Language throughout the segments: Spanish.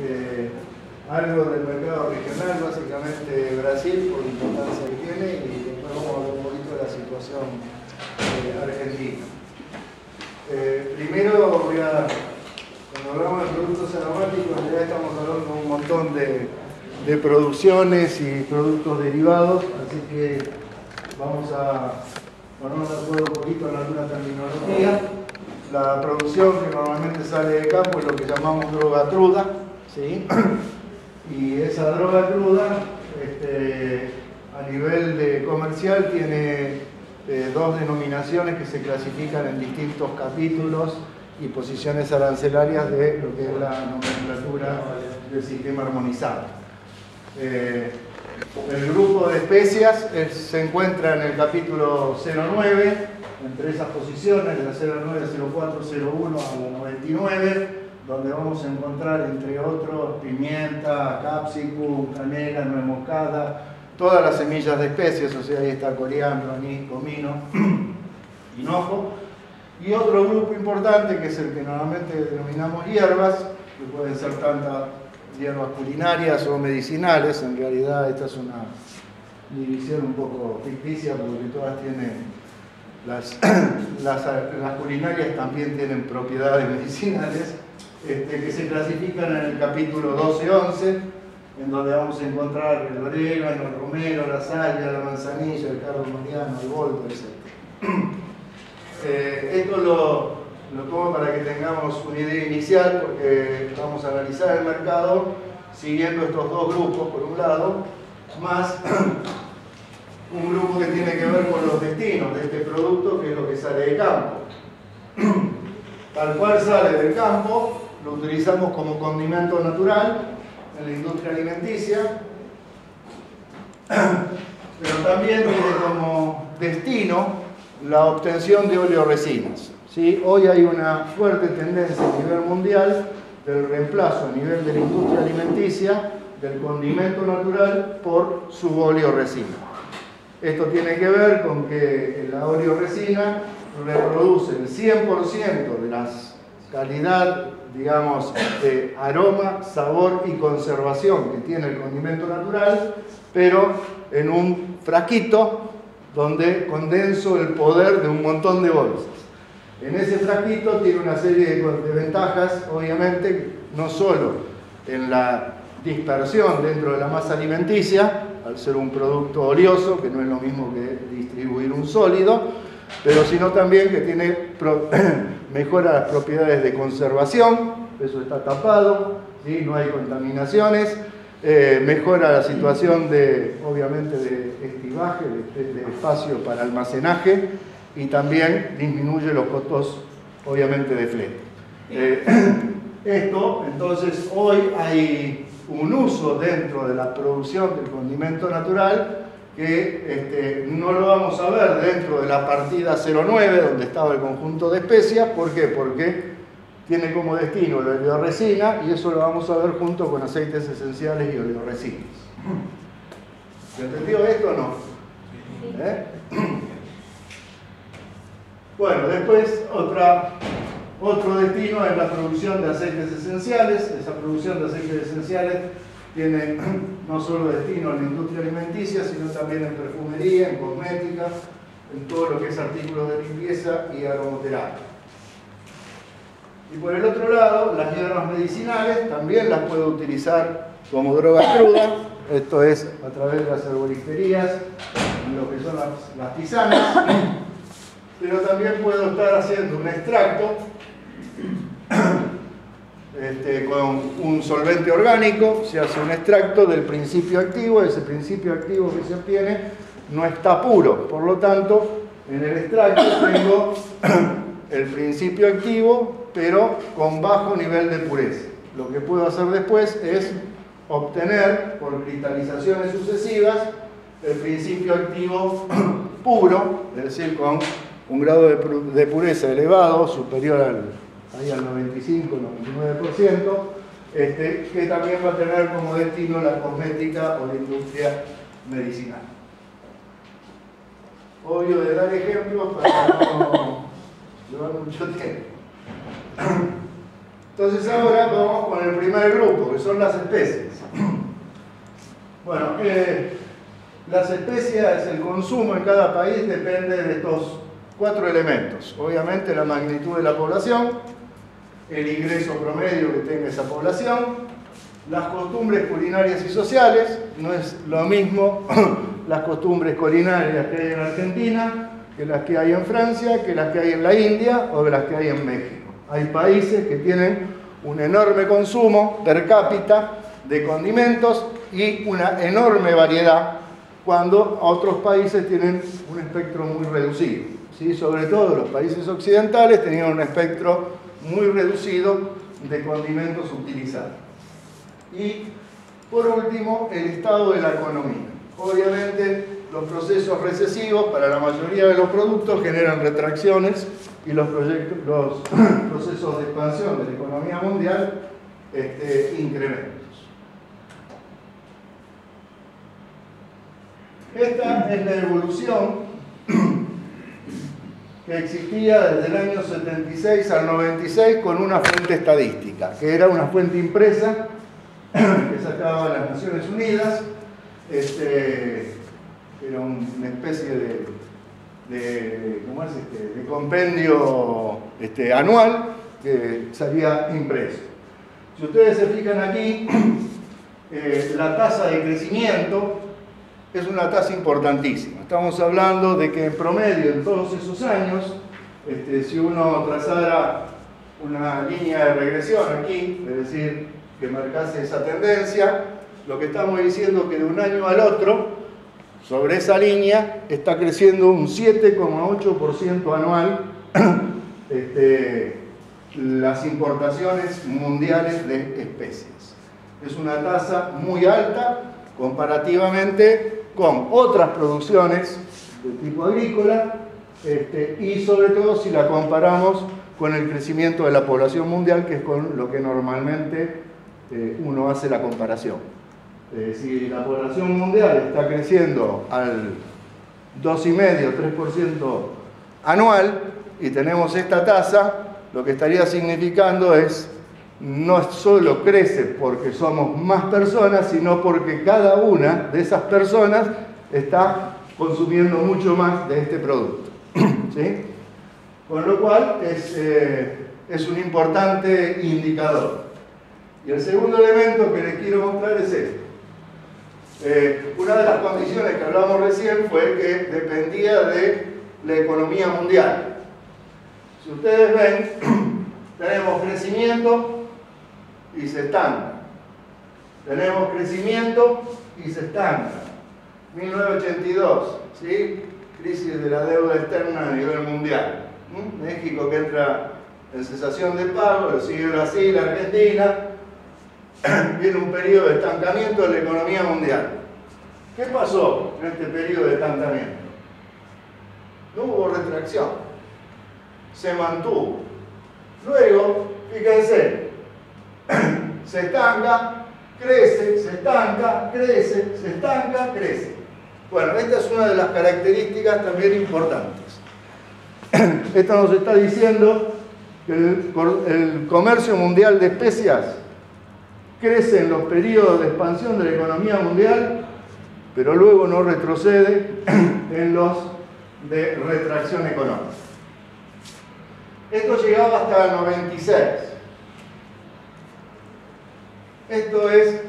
eh, algo del mercado regional, básicamente Brasil, por la importancia que tiene, y después vamos a hablar un poquito de la situación eh, argentina. Eh, primero voy a, cuando hablamos de productos aromáticos, realidad estamos hablando de un montón de, producciones y productos derivados, así que vamos a ponernos de acuerdo un poquito en alguna terminología. La producción que normalmente sale de campo es lo que llamamos droga cruda, ¿sí? y esa droga cruda este, a nivel de comercial tiene eh, dos denominaciones que se clasifican en distintos capítulos y posiciones arancelarias de lo que es la nomenclatura del sistema armonizado. Eh, el grupo de especias es, se encuentra en el capítulo 09, entre esas posiciones, de la 09, 04, 01 a la 99, donde vamos a encontrar, entre otros, pimienta, capsicum, canela, nuez moscada, todas las semillas de especies, o sea, ahí está coriandro, anís, comino, hinojo. Y otro grupo importante, que es el que normalmente denominamos hierbas, que pueden ser tantas hierbas culinarias o medicinales, en realidad esta es una división un poco ficticia porque todas tienen, las, las, las culinarias también tienen propiedades medicinales, este, que se clasifican en el capítulo 12-11, en donde vamos a encontrar el orégano, el romero, la salvia, la manzanilla, el cardo moriano, el boldo, etc. Eh, esto lo, lo tomo para que tengamos una idea inicial, porque vamos a analizar el mercado siguiendo estos dos grupos, por un lado, más un grupo que tiene que ver con los destinos de este producto, que es lo que sale de campo. Tal cual sale del campo, lo utilizamos como condimento natural en la industria alimenticia, pero también tiene como destino la obtención de oleoresinas. ¿sí? Hoy hay una fuerte tendencia a nivel mundial del reemplazo a nivel de la industria alimenticia del condimento natural por su oleoresina. Esto tiene que ver con que la oleoresina reproduce el 100% de la calidad, digamos, de aroma, sabor y conservación que tiene el condimento natural, pero en un frasquito donde condenso el poder de un montón de bolsas. En ese frasquito tiene una serie de ventajas, obviamente, no solo en la dispersión dentro de la masa alimenticia, al ser un producto oleoso, que no es lo mismo que distribuir un sólido, pero sino también que tiene mejora las propiedades de conservación, eso está tapado, ¿sí? no hay contaminaciones, eh, mejora la situación de, obviamente, de estivaje, de, espacio para almacenaje y también disminuye los costos, obviamente, de flete. Eh, esto, entonces, hoy hay un uso dentro de la producción del condimento natural que este, no lo vamos a ver dentro de la partida 09, donde estaba el conjunto de especias. ¿Por qué? Porque tiene como destino la oleoresina y eso lo vamos a ver junto con aceites esenciales y oleoresinas. ¿Se entendió esto o no? ¿Eh? Bueno, después otra, otro destino es la producción de aceites esenciales. Esa producción de aceites esenciales tiene no solo destino en la industria alimenticia, sino también en perfumería, en cosmética, en todo lo que es artículos de limpieza y aromaterapia. Y por el otro lado, las hierbas medicinales también las puedo utilizar como droga cruda, esto es a través de las herboristerías, lo que son las, las tisanas, pero también puedo estar haciendo un extracto este, con un solvente orgánico, se hace un extracto del principio activo, ese principio activo que se obtiene no está puro, por lo tanto, en el extracto tengo el principio activo, pero con bajo nivel de pureza. Lo que puedo hacer después es obtener, por cristalizaciones sucesivas, el principio activo puro, es decir, con un grado de pureza elevado, superior al, ahí al 95, 99%, este, que también va a tener como destino la cosmética o la industria medicinal. Obvio de dar ejemplos para no llevar mucho tiempo. Entonces ahora vamos con el primer grupo, que son las especies. Bueno, eh, las especies, el consumo en cada país depende de estos cuatro elementos. Obviamente la magnitud de la población, el ingreso promedio que tenga esa población, las costumbres culinarias y sociales, no es lo mismo las costumbres culinarias que hay en Argentina, que las que hay en Francia, que las que hay en la India o que las que hay en México. Hay países que tienen un enorme consumo per cápita de condimentos y una enorme variedad cuando otros países tienen un espectro muy reducido. ¿sí? Sobre todo los países occidentales tenían un espectro muy reducido de condimentos utilizados. Y por último, el estado de la economía. Obviamente, los procesos recesivos para la mayoría de los productos generan retracciones y los, los procesos de expansión de la economía mundial este, incrementos. Esta es la evolución que existía desde el año 76 al 96 con una fuente estadística, que era una fuente impresa que sacaba las Naciones Unidas, este, era una especie de, de, este? de compendio este, anual que salía impreso. Si ustedes se fijan aquí, eh, la tasa de crecimiento es una tasa importantísima. Estamos hablando de que en promedio en todos esos años, este, si uno trazara una línea de regresión aquí, es decir, que marcase esa tendencia, lo que estamos diciendo es que de un año al otro, sobre esa línea, está creciendo un 7,8% anual este, las importaciones mundiales de especies. Es una tasa muy alta comparativamente con otras producciones de tipo agrícola este, y sobre todo si la comparamos con el crecimiento de la población mundial, que es con lo que normalmente eh, uno hace la comparación. Si la población mundial está creciendo al 2,5-3% anual y tenemos esta tasa, lo que estaría significando es no solo crece porque somos más personas, sino porque cada una de esas personas está consumiendo mucho más de este producto. ¿Sí? Con lo cual es, eh, es un importante indicador. Y el segundo elemento que les quiero mostrar es este. Eh, una de las condiciones que hablamos recién fue que dependía de la economía mundial. Si ustedes ven, tenemos crecimiento y se estanca. Tenemos crecimiento y se estanca. 1982, ¿sí? crisis de la deuda externa a nivel mundial. México que entra en cesación de pago, lo sigue Brasil, Argentina, viene un periodo de estancamiento de la economía mundial. ¿Qué pasó en este periodo de estancamiento? No hubo retracción, se mantuvo. Luego, fíjense, se estanca, crece, se estanca, crece, se estanca, crece. Bueno, esta es una de las características también importantes. Esto nos está diciendo que el, comercio mundial de especias crece en los periodos de expansión de la economía mundial, pero luego no retrocede en los de retracción económica. Esto llegaba hasta el 96. Esto es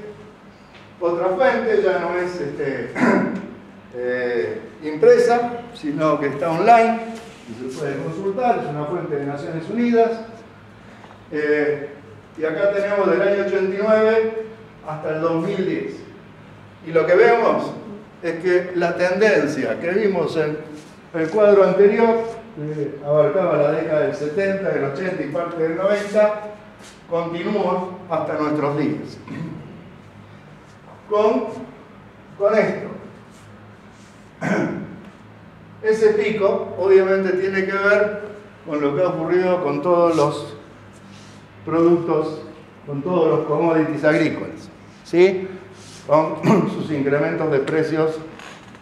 otra fuente, ya no es este, eh, impresa, sino que está online y se puede consultar, es una fuente de Naciones Unidas. Eh, y acá tenemos del año 89 hasta el 2010. Y lo que vemos es que la tendencia que vimos en el cuadro anterior, que abarcaba la década del 70, del 80 y parte del 90, continúa hasta nuestros días. Con, con esto. Ese pico obviamente tiene que ver con lo que ha ocurrido con todos los productos, con todos los commodities agrícolas, ¿sí? con sus incrementos de precios.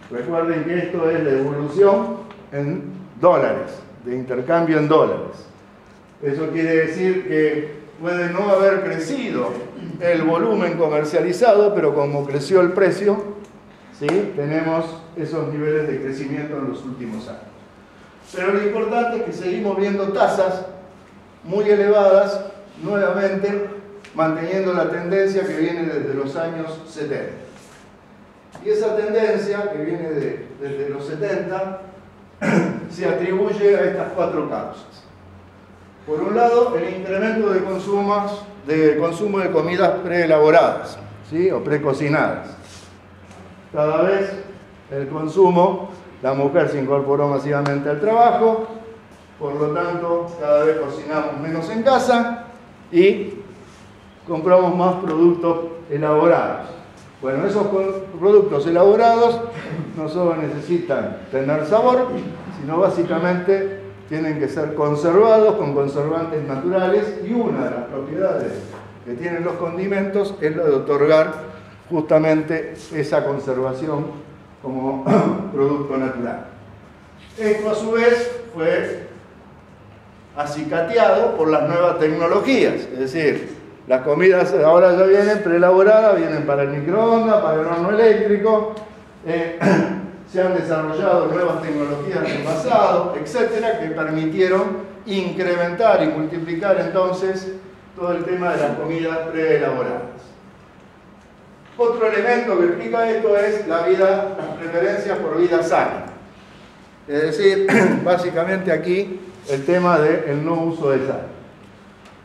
Recuerden que esto es la evolución en dólares, de intercambio en dólares. Eso quiere decir que puede no haber crecido el volumen comercializado, pero como creció el precio, ¿sí? tenemos esos niveles de crecimiento en los últimos años. Pero lo importante es que seguimos viendo tasas muy elevadas, nuevamente manteniendo la tendencia que viene desde los años 70. Y esa tendencia que viene desde los 70 se atribuye a estas cuatro causas. Por un lado, el incremento de, consumo de comidas preelaboradas ¿sí? o precocinadas. Cada vez el consumo, la mujer se incorporó masivamente al trabajo, por lo tanto, cada vez cocinamos menos en casa y compramos más productos elaborados. Bueno, esos productos elaborados no solo necesitan tener sabor, sino básicamente tienen que ser conservados con conservantes naturales y una de las propiedades que tienen los condimentos es la de otorgar justamente esa conservación como producto natural. Esto a su vez fue acicateado por las nuevas tecnologías, es decir, las comidas ahora ya vienen preelaboradas, vienen para el microondas, para el horno eléctrico, eh, se han desarrollado nuevas tecnologías de envasado, etcétera, que permitieron incrementar y multiplicar entonces todo el tema de las comidas preelaboradas. Otro elemento que explica esto es la vida, las preferencias por vida sana. Es decir, básicamente aquí el tema del no uso de sal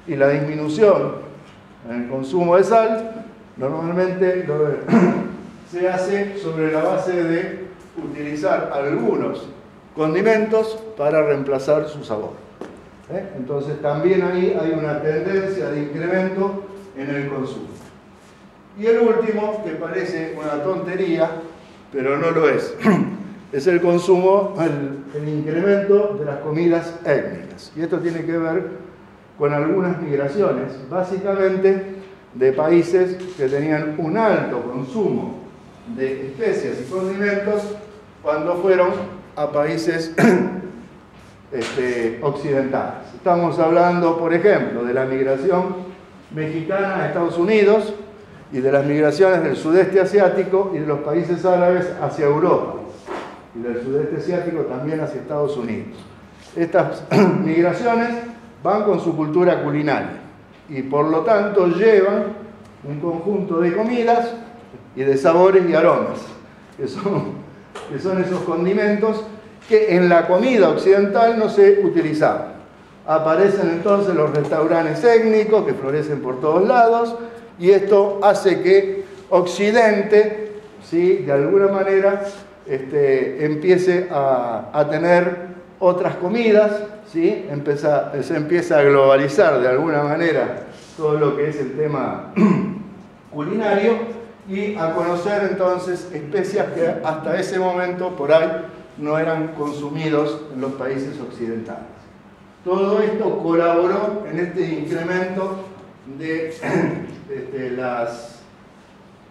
y la disminución en el consumo de sal, normalmente se hace sobre la base de utilizar algunos condimentos para reemplazar su sabor. ¿eh? Entonces también ahí hay una tendencia de incremento en el consumo. Y el último, que parece una tontería, pero no lo es, es el consumo, el, el incremento de las comidas étnicas. Y esto tiene que ver con algunas migraciones, básicamente de países que tenían un alto consumo de especias y condimentos cuando fueron a países este, occidentales. Estamos hablando, por ejemplo, de la migración mexicana a Estados Unidos y de las migraciones del sudeste asiático y de los países árabes hacia Europa y del sudeste asiático también hacia Estados Unidos. Estas migraciones van con su cultura culinaria y por lo tanto llevan un conjunto de comidas y de sabores y aromas, que son, que son esos condimentos que en la comida occidental no se utilizaban. Aparecen entonces los restaurantes étnicos que florecen por todos lados y esto hace que Occidente, ¿sí? de alguna manera, este, empiece a, a tener otras comidas, ¿sí? Empieza, se empieza a globalizar de alguna manera todo lo que es el tema culinario y a conocer entonces especias que hasta ese momento por ahí no eran consumidos en los países occidentales. Todo esto colaboró en este incremento de, de las,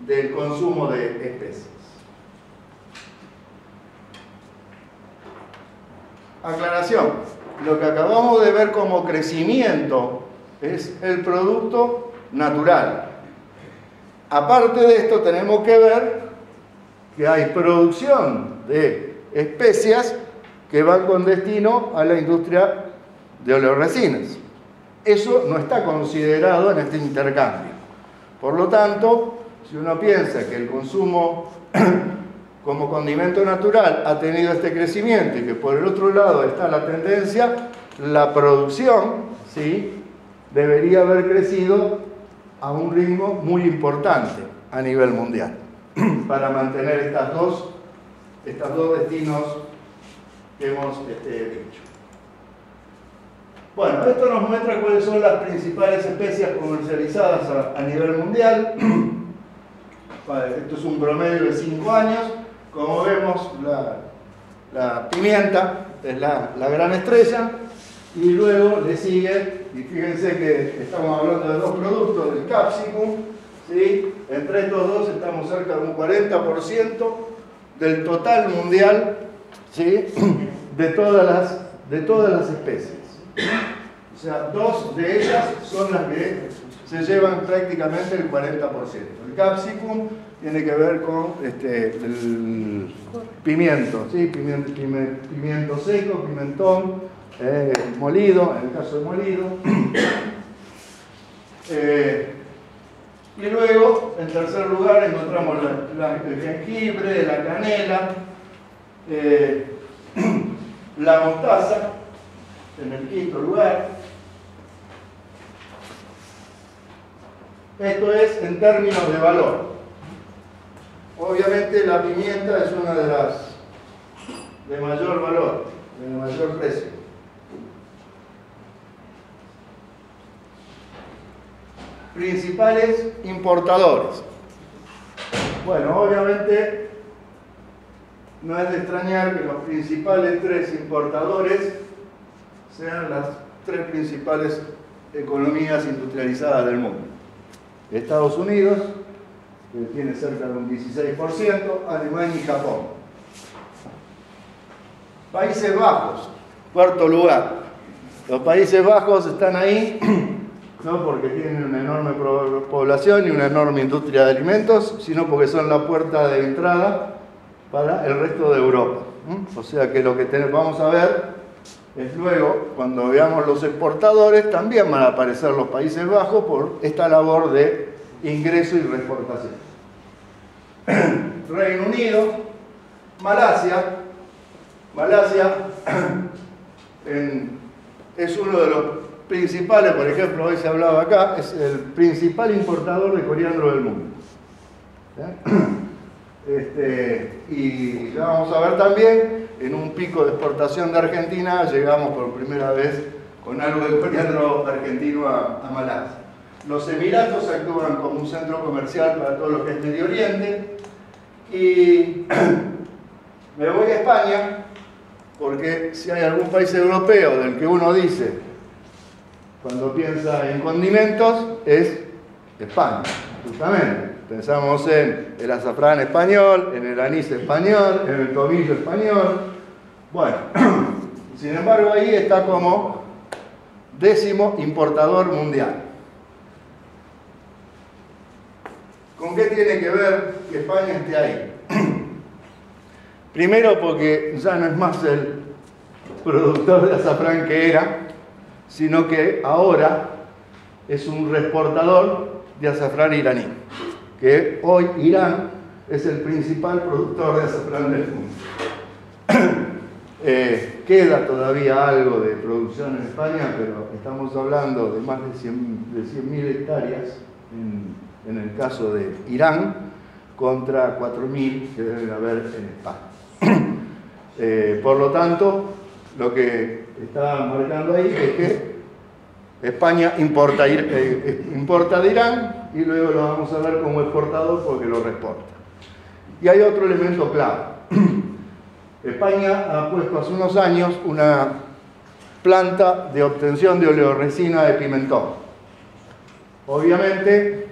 del consumo de especies. Aclaración, lo que acabamos de ver como crecimiento es el producto natural. Aparte de esto tenemos que ver que hay producción de especias que van con destino a la industria de oleoresinas. Eso no está considerado en este intercambio. Por lo tanto, si uno piensa que el consumo como condimento natural ha tenido este crecimiento y que por el otro lado está la tendencia, la producción ¿sí? debería haber crecido a un ritmo muy importante a nivel mundial para mantener estas dos, estos dos destinos que hemos este, dicho. Bueno, esto nos muestra cuáles son las principales especies comercializadas a, nivel mundial. Esto es un promedio de 5 años como vemos, la, pimienta es la, gran estrella y luego le sigue, y fíjense que estamos hablando de dos productos, del capsicum, ¿sí? entre estos dos estamos cerca de un 40% del total mundial ¿sí? de, todas las, de todas las especies. O sea, dos de ellas son las que se llevan prácticamente el 40%. El capsicum tiene que ver con este, el pimiento, ¿sí? pimiento, pimiento seco, pimentón, eh, molido, en el caso de molido. Eh, y luego, en tercer lugar, encontramos el jengibre, la canela, eh, la mostaza, en el quinto lugar. Esto es en términos de valor. Obviamente la pimienta es una de las de mayor valor, de mayor precio. Principales importadores. Bueno, obviamente no es de extrañar que los principales tres importadores sean las tres principales economías industrializadas del mundo. Estados Unidos, que tiene cerca de un 16%, Alemania y Japón. Países Bajos, cuarto lugar. Los Países Bajos están ahí no porque tienen una enorme población y una enorme industria de alimentos, sino porque son la puerta de entrada para el resto de Europa. O sea que lo que vamos a ver es luego, cuando veamos los exportadores, también van a aparecer los Países Bajos por esta labor de ingreso y reexportación. Reino Unido, Malasia. Malasia es uno de los principales, por ejemplo, hoy se hablaba acá, es el principal importador de coriandro del mundo. Este, y ya vamos a ver también, en un pico de exportación de Argentina, llegamos por primera vez con algo de coriandro argentino a, a Malasia. Los Emiratos actúan como un centro comercial para todo lo que es Medio Oriente. Y me voy a España, porque si hay algún país europeo del que uno dice, cuando piensa en condimentos, es España, justamente. Pensamos en el azafrán español, en el anís español, en el tomillo español. Bueno, sin embargo ahí está como décimo importador mundial. ¿Con qué tiene que ver que España esté ahí? Primero porque ya no es más el productor de azafrán que era, sino que ahora es un reexportador de azafrán iraní que hoy Irán es el principal productor de azafrán del mundo. Eh, queda todavía algo de producción en España, pero estamos hablando de más de 100.000 hectáreas en, el caso de Irán contra 4.000 que deben haber en España. Eh, por lo tanto, lo que está marcando ahí que España importa, eh, importa de Irán y luego lo vamos a ver como exportador porque lo reporta. Y hay otro elemento clave. España ha puesto hace unos años una planta de obtención de oleoresina de pimentón. Obviamente,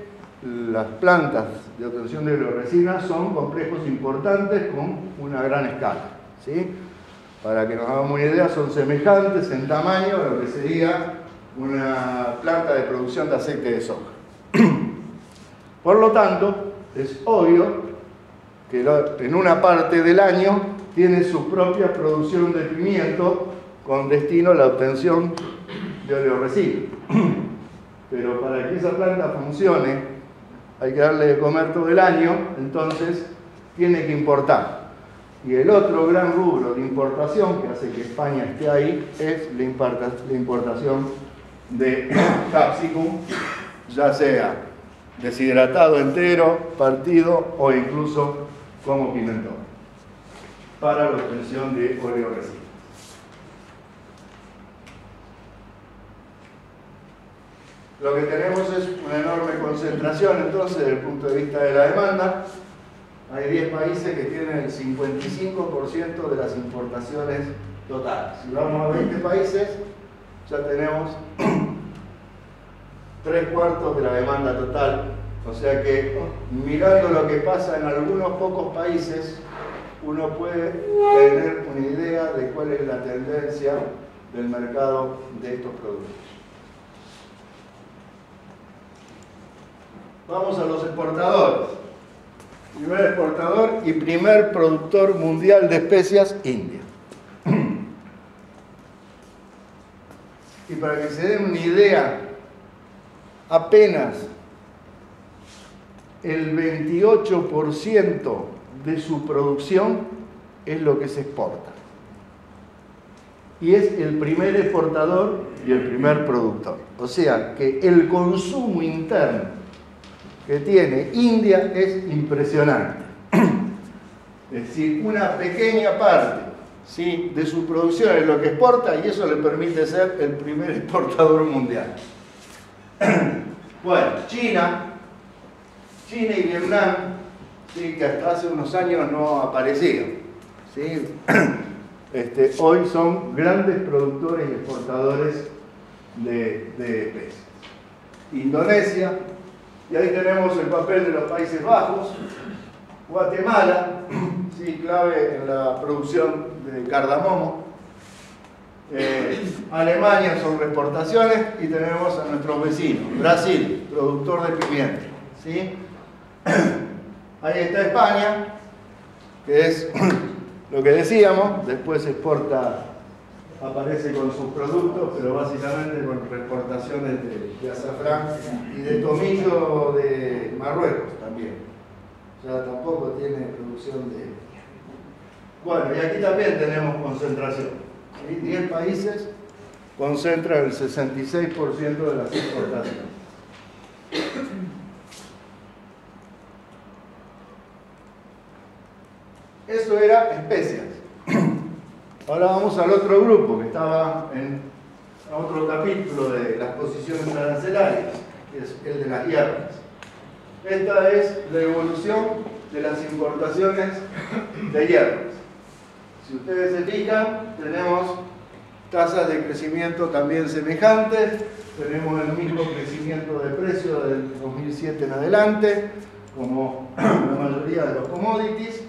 las plantas de obtención de oleoresina son complejos importantes con una gran escala. ¿sí? Para que nos hagamos una idea, son semejantes en tamaño a lo que sería una planta de producción de aceite de soja. Por lo tanto, es obvio que en una parte del año tiene su propia producción de pimiento con destino a la obtención de oleoresina. Pero para que esa planta funcione, hay que darle de comer todo el año, entonces tiene que importar. Y el otro gran rubro de importación que hace que España esté ahí es la importación de capsicum, ya sea deshidratado entero, partido o incluso como pimentón, para la obtención de oleoresina. Lo que tenemos es una enorme concentración entonces desde el punto de vista de la demanda. Hay 10 países que tienen el 55% de las importaciones totales. Si vamos a 20 países, ya tenemos 3 cuartos de la demanda total. O sea que mirando lo que pasa en algunos pocos países, uno puede tener una idea de cuál es la tendencia del mercado de estos productos. Vamos a los exportadores. Primer exportador y primer productor mundial de especias, India. Y para que se den una idea, apenas el 28% de su producción es lo que se exporta. Y es el primer exportador y el primer productor. O sea que el consumo interno que tiene India es impresionante. Es decir, una pequeña parte ¿sí? de su producción es lo que exporta y eso le permite ser el primer exportador mundial. Bueno, China, China y Vietnam, ¿sí? que hasta hace unos años no aparecieron. ¿sí? Este, hoy son grandes productores y exportadores de, de peces. Indonesia, y ahí tenemos el papel de los Países Bajos, Guatemala, sí, clave en la producción de cardamomo, eh, Alemania son exportaciones y tenemos a nuestros vecinos, Brasil, productor de pimienta. ¿sí? Ahí está España, que es lo que decíamos, después exporta, aparece con sus productos, pero básicamente con exportaciones de, azafrán y de tomillo de Marruecos también. O sea, tampoco tiene producción de... Bueno, y aquí también tenemos concentración. 10 países concentran el 66% de las exportaciones. Eso era especias. Ahora vamos al otro grupo que estaba en otro capítulo de las posiciones arancelarias, que es el de las hierbas. Esta es la evolución de las importaciones de hierbas. Si ustedes se fijan, tenemos tasas de crecimiento también semejantes, tenemos el mismo crecimiento de precio del 2007 en adelante, como la mayoría de los commodities,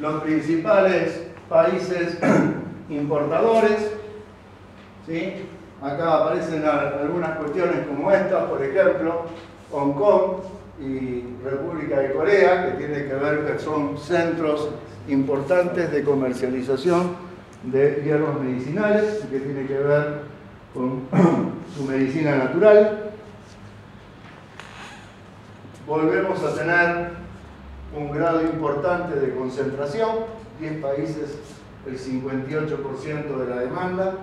los principales países importadores. ¿sí? Acá aparecen algunas cuestiones como estas, por ejemplo, Hong Kong y República de Corea, que tiene que ver que son centros importantes de comercialización de hierbas medicinales, que tiene que ver con su medicina natural. Volvemos a tener un grado importante de concentración, 10 países el 58% de la demanda.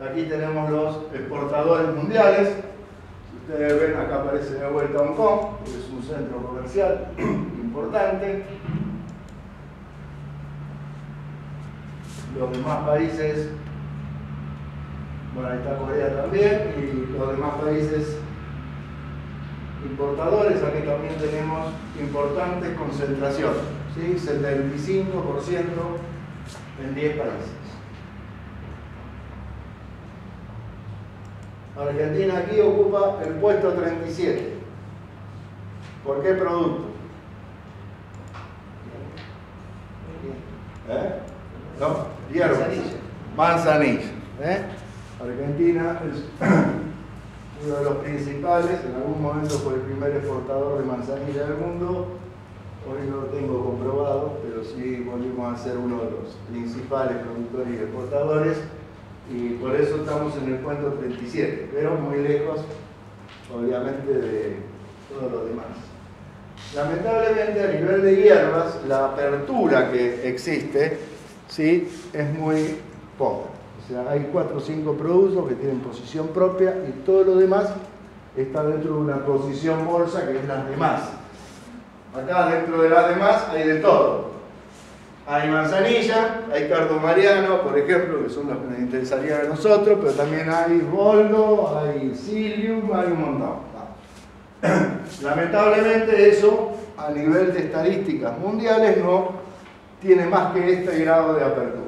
Aquí tenemos los exportadores mundiales. Si ustedes ven, acá aparece de vuelta Hong Kong, que es un centro comercial importante. Los demás países, bueno, ahí está Corea también, y los demás países importadores, aquí también tenemos importantes concentraciones, ¿sí? 75% en 10 países. Argentina aquí ocupa el puesto 37. ¿Por qué producto? ¿Eh? ¿No? Manzanilla. Manzanilla. ¿eh? Argentina es uno de los principales, en algún momento fue el primer exportador de manzanilla del mundo, hoy no lo tengo comprobado, pero sí volvimos a ser uno de los principales productores y exportadores, y por eso estamos en el cuento 37, pero muy lejos, obviamente, de todo lo demás. Lamentablemente, a nivel de hierbas, la apertura que existe ¿sí? es muy poca. O sea, hay cuatro o cinco productos que tienen posición propia y todo lo demás está dentro de una posición bolsa que es las demás. Acá dentro de las demás hay de todo. Hay manzanilla, hay cardo mariano, por ejemplo, que son los que nos interesarían a nosotros, pero también hay boldo, hay psyllium, hay un montón. Lamentablemente eso, a nivel de estadísticas mundiales, no tiene más que este grado de apertura.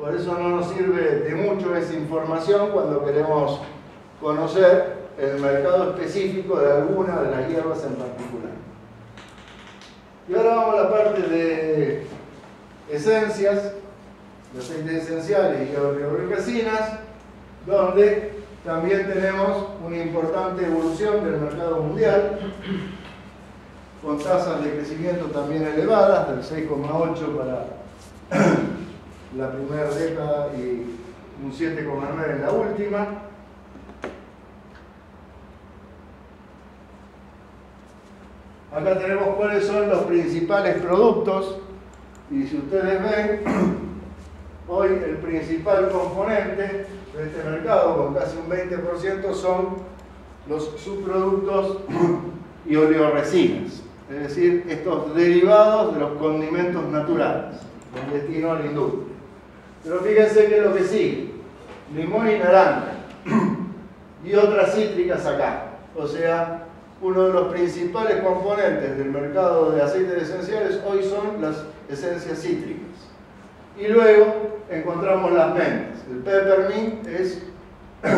Por eso no nos sirve de mucho esa información cuando queremos conocer el mercado específico de alguna de las hierbas en particular. Y ahora vamos a la parte de esencias, de aceites esenciales y oleoresinas, donde también tenemos una importante evolución del mercado mundial, con tasas de crecimiento también elevadas, del 6,8 para la primera década y un 7,9 en la última. Acá tenemos cuáles son los principales productos y si ustedes ven, hoy el principal componente de este mercado, con casi un 20%, son los subproductos y oleoresinas, es decir, estos derivados de los condimentos naturales, con destino a la industria. Pero fíjense que es lo que sigue, limón y naranja, y otras cítricas acá, o sea, uno de los principales componentes del mercado de aceites esenciales hoy son las esencias cítricas. Y luego encontramos las mentas. El peppermint es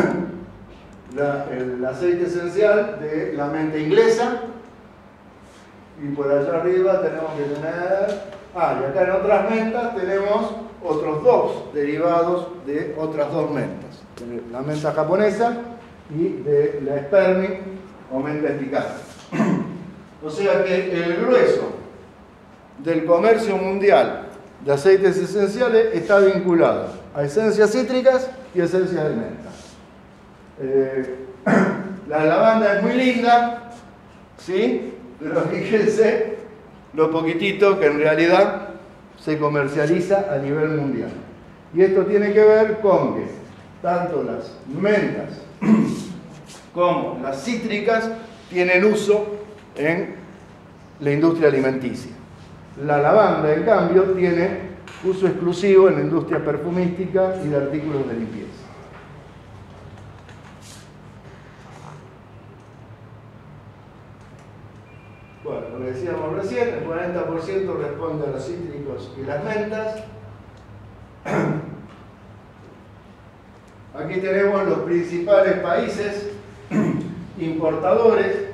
el aceite esencial de la menta inglesa. Y por allá arriba tenemos que tener... Ah, y acá en otras mentas tenemos otros dos derivados de otras dos mentas. La menta japonesa y de la spearmint o menta eficaz. O sea que el grueso del comercio mundial de aceites esenciales está vinculado a esencias cítricas y esencias de menta. Eh, la lavanda es muy linda, ¿sí? Pero fíjense lo poquitito que en realidad se comercializa a nivel mundial. Y esto tiene que ver con que tanto las mentas como las cítricas tienen uso en la industria alimenticia. La lavanda, en cambio, tiene uso exclusivo en la industria perfumística y de artículos de limpieza. Bueno, lo decíamos recién, el 40% responde a los cítricos y las mentas. Aquí tenemos los principales países importadores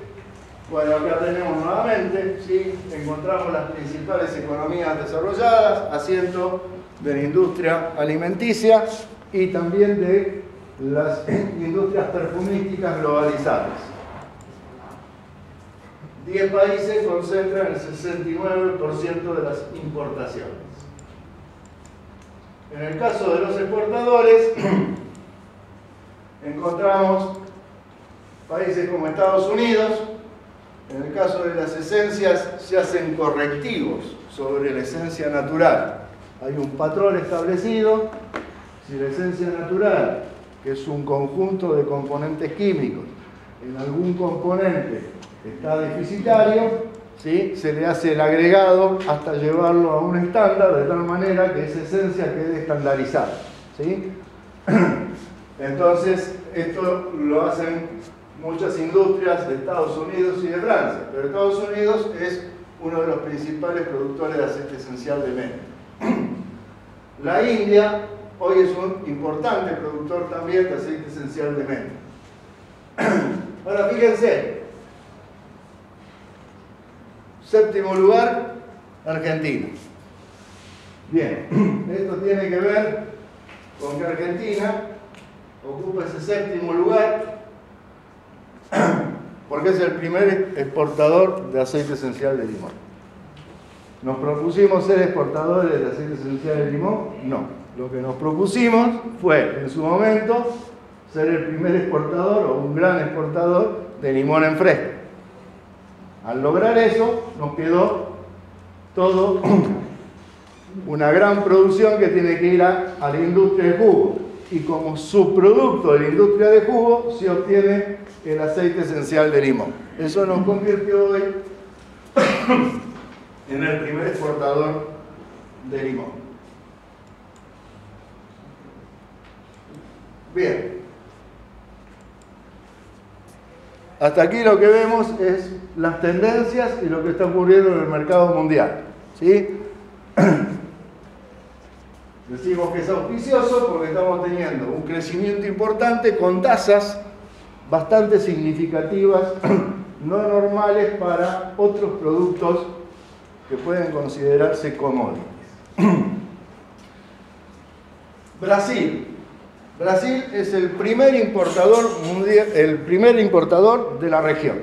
bueno, acá tenemos nuevamente, ¿sí? encontramos las principales economías desarrolladas, asiento de la industria alimenticia y también de las industrias perfumísticas globalizadas. Diez países concentran el 69% de las importaciones. En el caso de los exportadores, encontramos países como Estados Unidos, en el caso de las esencias se hacen correctivos sobre la esencia natural. Hay un patrón establecido. Si la esencia natural, que es un conjunto de componentes químicos, en algún componente está deficitario, ¿sí? se le hace el agregado hasta llevarlo a un estándar de tal manera que esa esencia quede estandarizada. ¿sí? Entonces, esto lo hacen muchas industrias de Estados Unidos y de Francia, pero Estados Unidos es uno de los principales productores de aceite esencial de menta. La India hoy es un importante productor también de aceite esencial de menta. Ahora fíjense, séptimo lugar, Argentina. Bien, esto tiene que ver con que Argentina ocupa ese séptimo lugar porque es el primer exportador de aceite esencial de limón. ¿Nos propusimos ser exportadores de aceite esencial de limón? No. Lo que nos propusimos fue, en su momento, ser el primer exportador o un gran exportador de limón en fresco. Al lograr eso, nos quedó todo una gran producción que tiene que ir a, a la industria de jugo. Y como subproducto de la industria de jugo se obtiene el aceite esencial de limón. Eso nos convirtió hoy en el primer exportador de limón. Bien. Hasta aquí lo que vemos es las tendencias y lo que está ocurriendo en el mercado mundial. Decimos que es auspicioso porque estamos teniendo un crecimiento importante con tasas bastante significativas, no normales para otros productos que pueden considerarse commodities. Brasil. Brasil es el primer importador mundial, el primer importador de la región.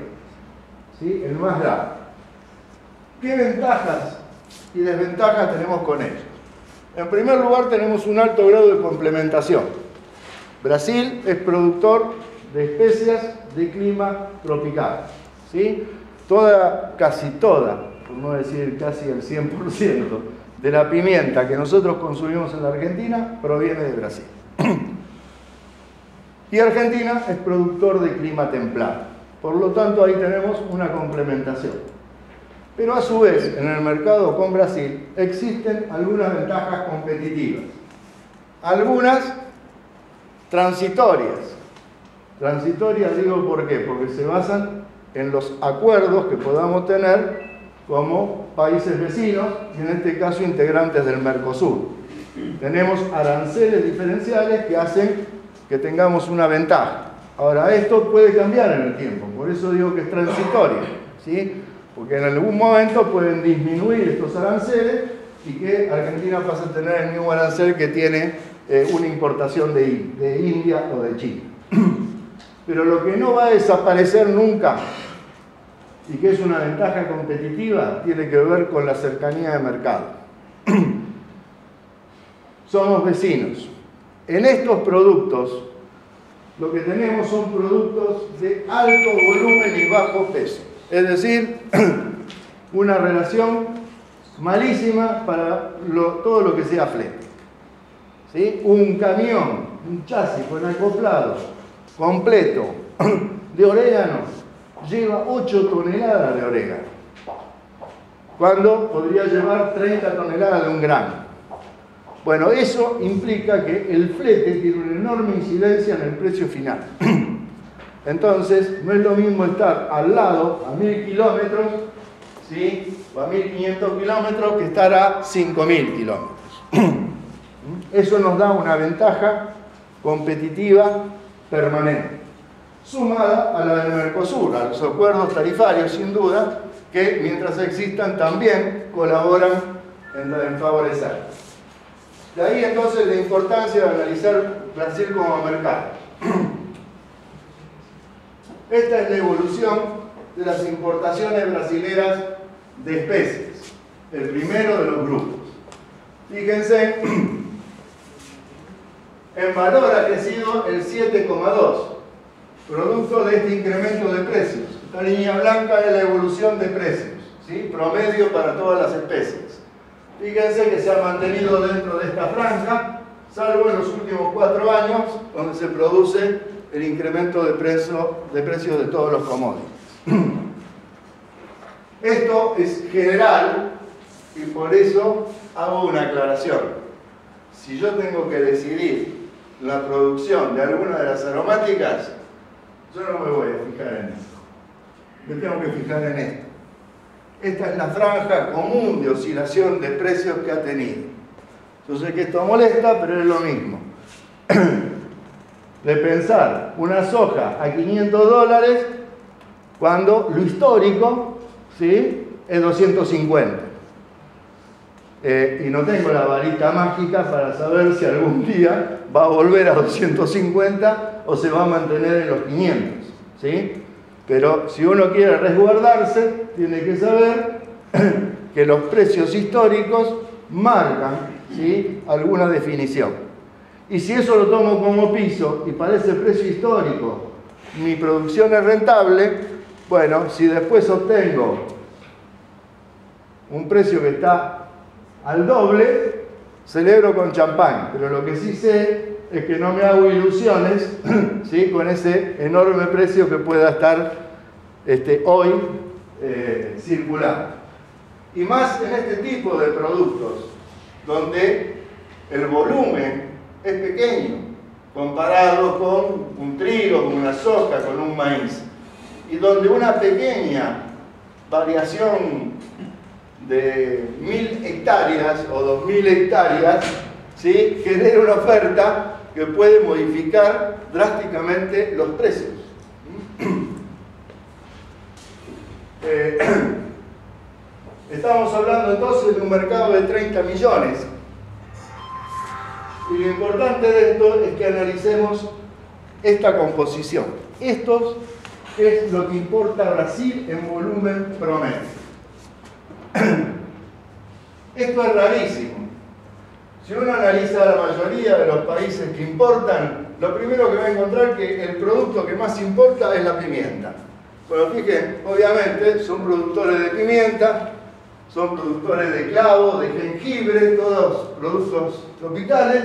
¿Sí? El más grande. ¿Qué ventajas y desventajas tenemos con ellos? En primer lugar, tenemos un alto grado de complementación. Brasil es productor de especias de clima tropical. ¿sí? Toda, casi toda, por no decir casi el 100%, de la pimienta que nosotros consumimos en la Argentina proviene de Brasil. Y Argentina es productor de clima templado. Por lo tanto, ahí tenemos una complementación. Pero a su vez, en el mercado con Brasil existen algunas ventajas competitivas. Algunas transitorias. Transitorias digo por qué, porque se basan en los acuerdos que podamos tener como países vecinos y en este caso integrantes del Mercosur. Tenemos aranceles diferenciales que hacen que tengamos una ventaja. Ahora, esto puede cambiar en el tiempo, por eso digo que es transitorio, ¿sí? porque en algún momento pueden disminuir estos aranceles y que Argentina pase a tener el mismo arancel que tiene eh, una importación de, de India o de China. Pero lo que no va a desaparecer nunca y que es una ventaja competitiva tiene que ver con la cercanía de mercado. Somos vecinos. En estos productos lo que tenemos son productos de alto volumen y bajo peso. Es decir, una relación malísima para todo lo que sea flete. ¿Sí? Un camión, un chasis con acoplado completo de orégano lleva 8 toneladas de orégano, cuando podría llevar 30 toneladas de un grano. Bueno, eso implica que el flete tiene una enorme incidencia en el precio final. Entonces, no es lo mismo estar al lado, a 1000 kilómetros, ¿sí? o a 1500 kilómetros, que estar a 5000 kilómetros. Eso nos da una ventaja competitiva permanente sumada a la del Mercosur, a los acuerdos tarifarios sin duda, que mientras existan también colaboran en, favorecer. De ahí entonces la importancia de analizar Brasil como mercado. Esta es la evolución de las importaciones brasileras de especies, el primero de los grupos. Fíjense, en valor ha crecido el 7,2 producto de este incremento de precios. Esta línea blanca es la evolución de precios, ¿sí? promedio para todas las especies. Fíjense que se ha mantenido dentro de esta franja, salvo en los últimos cuatro años, donde se produce el incremento de, precio, de precios de todos los commodities. Esto es general y por eso hago una aclaración. Si yo tengo que decidir la producción de alguna de las aromáticas, yo no me voy a fijar en esto. Me tengo que fijar en esto. Esta es la franja común de oscilación de precios que ha tenido. Yo sé que esto molesta, pero es lo mismo. De pensar una soja a 500 dólares cuando lo histórico ¿sí? es 250. Eh, y no tengo la varita mágica para saber si algún día va a volver a 250 o se va a mantener en los 500. ¿sí? Pero si uno quiere resguardarse, tiene que saber que los precios históricos marcan alguna definición. Y si eso lo tomo como piso y para ese precio histórico mi producción es rentable, bueno, si después obtengo un precio que está al doble, celebro con champán. Pero lo que sí sé es que no me hago ilusiones ¿sí? con ese enorme precio que pueda estar este, hoy eh, circulando. Y más en este tipo de productos, donde el volumen es pequeño, comparado con un trigo, con una soja, con un maíz, y donde una pequeña variación de mil hectáreas o dos mil hectáreas ¿sí? genera una oferta que puede modificar drásticamente los precios. Eh, Estamos hablando entonces de un mercado de 30 millones. Y lo importante de esto es que analicemos esta composición. Esto es lo que importa Brasil en volumen promedio. Esto es rarísimo. Si uno analiza la mayoría de los países que importan, lo primero que va a encontrar es que el producto que más importa es la pimienta. Bueno, fíjense, obviamente son productores de pimienta, son productores de clavo, de jengibre, todos productos tropicales.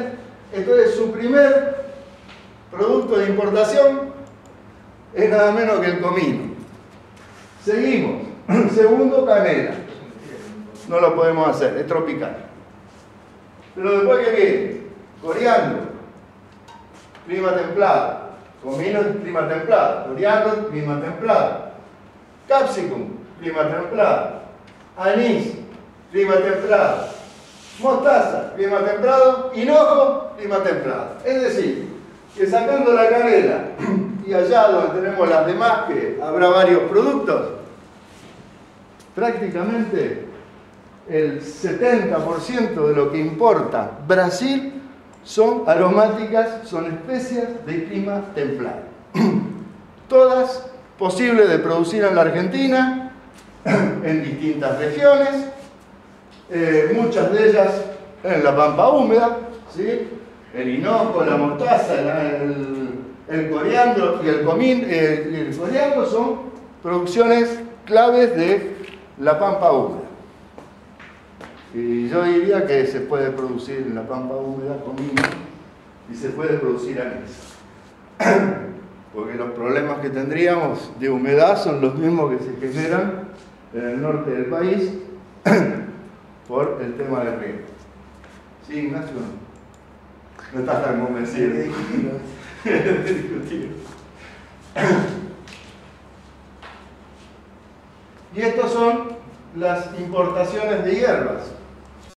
Entonces su primer producto de importación es nada menos que el comino. Seguimos. Segundo, canela. No lo podemos hacer, es tropical. Pero después que viene, coriandro, clima templado. Comino clima templado. Coriandro, clima templado. Capsicum, clima templado anís, clima templado, mostaza, clima templado, hinojo, clima templado. Es decir, que sacando la canela y allá donde tenemos las demás, que habrá varios productos, prácticamente el 70% de lo que importa Brasil son aromáticas, son especias de clima templado. Todas posibles de producir en la Argentina, en distintas regiones, eh, muchas de ellas en la pampa húmeda, ¿sí? el hinojo, la mostaza, el, coriandro y el comín, eh, el son producciones claves de la pampa húmeda. Y yo diría que se puede producir en la pampa húmeda comino y se puede producir anís. Porque los problemas que tendríamos de humedad son los mismos que se generan en el norte del país por el tema del río. Sí, Ignacio. No estás tan convencido. y estos son las importaciones de hierbas.